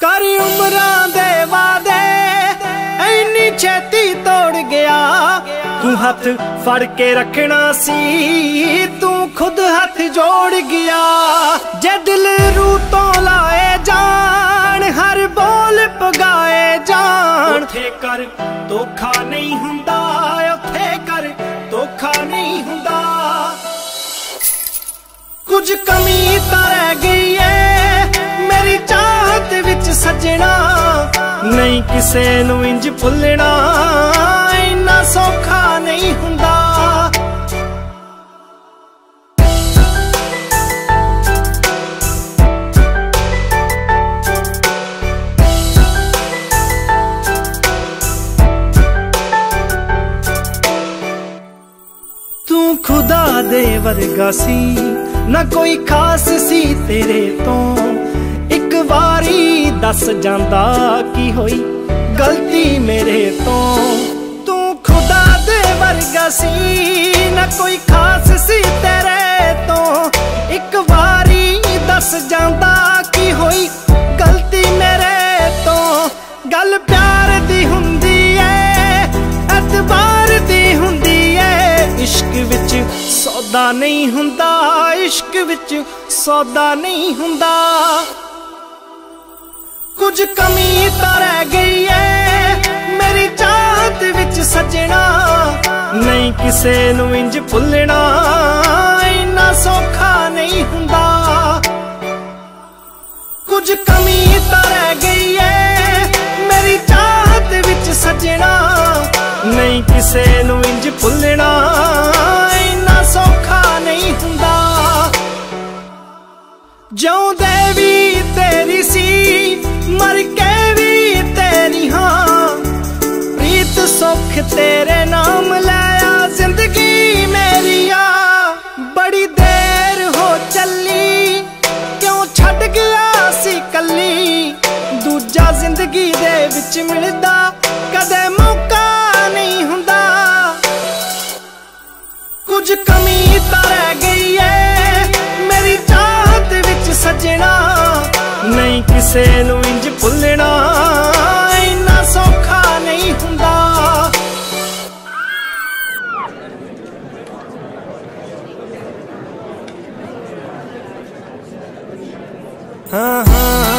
ਕਰ ਉਮਰਾਂ ਦੇ ਵਾਦੇ ਐਨੀ ਛੇਤੀ ਤੋੜ ਗਿਆ। ਤੂੰ ਹੱਥ ਫੜ ਕੇ ਰੱਖਣਾ ਸੀ। ਤੂੰ ਖੁਦ ਹੱਥ ਜੋੜ ਗਿਆ। ਜੇ ਦਿਲ ਰੂ ਤੋਂ ਲਾਏ ਜਾਣ ਹਰ ਬੋਲ ਪਗਾਏ ਜਾਣ। ਉਥੇ ਕਰ ਧੋਖਾ ਨਹੀਂ ਹੁੰਦਾ। ਉਥੇ ਕਰ ਧੋਖਾ ਨਹੀਂ ਹੁੰਦਾ। ਕੁਝ ਕਮੀ ਤਾਂ ਰਹਿ ਗਈ ਏ। ਨਹੀਂ ਕਿਸੇ ਨੂੰ ਇੰਜ ਭੁੱਲਣਾ, ਇੰਨਾ ਸੌਖਾ ਨਹੀਂ ਹੁੰਦਾ। ਤੂੰ ਖੁਦਾ ਦੇ ਵਰਗਾ ਸੀ, ਨਾ ਕੋਈ ਖਾਸ ਸੀ ਤੇਰੇ ਤੋਂ। ਦੱਸ ਜਾਂਦਾ ਕੀ ਹੋਈ? ਗਲਤੀ ਮੇਰੇ ਤੋਂ। ਤੂੰ ਖੁਦਾ ਦੇ ਵਰਗਾ ਸੀ, ਨਾ ਕੋਈ ਖਾਸ ਸੀ ਤੇਰੇ ਤੋਂ। ਇੱਕ ਵਾਰੀ ਦੱਸ ਜਾਂਦਾ ਕੀ ਹੋਈ? ਗਲਤੀ ਮੇਰੇ ਤੋਂ। ਗੱਲ ਪਿਆਰ ਦੀ ਹੁੰਦੀ ਏ ਐਤਬਾਰ ਦੀ ਹੁੰਦੀ ਏ। ਇਸ਼ਕ ਵਿੱਚ ਸੌਦਾ ਨਹੀਂ ਹੁੰਦਾ, ਇਸ਼ਕ ਵਿੱਚ ਸੌਦਾ ਨਹੀਂ ਹੁੰਦਾ। ਕੁਝ ਕਮੀ ਤਾਂ ਰਹਿ ਗਈ ਏ ਮੇਰੀ ਚਾਹਤ ਵਿੱਚ ਸਜਣਾ, ਨਹੀਂ ਕਿਸੇ ਨੂੰ ਇੰਜ ਭੁੱਲਣਾ। ਇੰਨਾ ਸੌਖਾ ਨਹੀਂ ਹੁੰਦਾ। ਕੁਝ ਕਮੀ ਤਾਂ ਰਹਿ ਗਈ ਏ ਮੇਰੀ ਚਾਹਤ ਵਿੱਚ ਸਜਣਾ, ਨਹੀਂ ਕਿਸੇ ਨੂੰ ਇੰਜ ਭੁੱਲਣਾ। ਇੰਨਾ ਸੌਖਾ ਨਹੀਂ ਹੁੰਦਾ। ਜਿਉਂਦੇ ਵੀ ਮਰ ਕੇ ਵੀ ਤੇਰੀ ਹਾਂ। ਪ੍ਰੀਤ ਸੁੱਖ ਤੇਰੇ ਨਾਮ ਲਿਆ ਜ਼ਿੰਦਗੀ ਮੇਰੀ ਆ। ਬੜੀ ਦੇਰ ਹੋ ਚੱਲੀ, ਕਿਉਂ ਛੱਡ ਗਿਆ ਸੀ ਕੱਲੀ? ਦੂਜਾ ਜ਼ਿੰਦਗੀ ਦੇ ਵਿੱਚ ਮਿਲਦਾ, ਕਦੇ ਮੌਕਾ ਨਹੀਂ ਹੁੰਦਾ। ਕੁਝ ਕਮੀ ਤਾਂ ਰਹਿ ਗਈ ਏ, ਮੇਰੀ ਚਾਹਤ ਵਿੱਚ ਸਜਣਾ। ਨਹੀਂ ਕਿਸੇ ਨੂੰ ਹਾਂ ਹਾਂ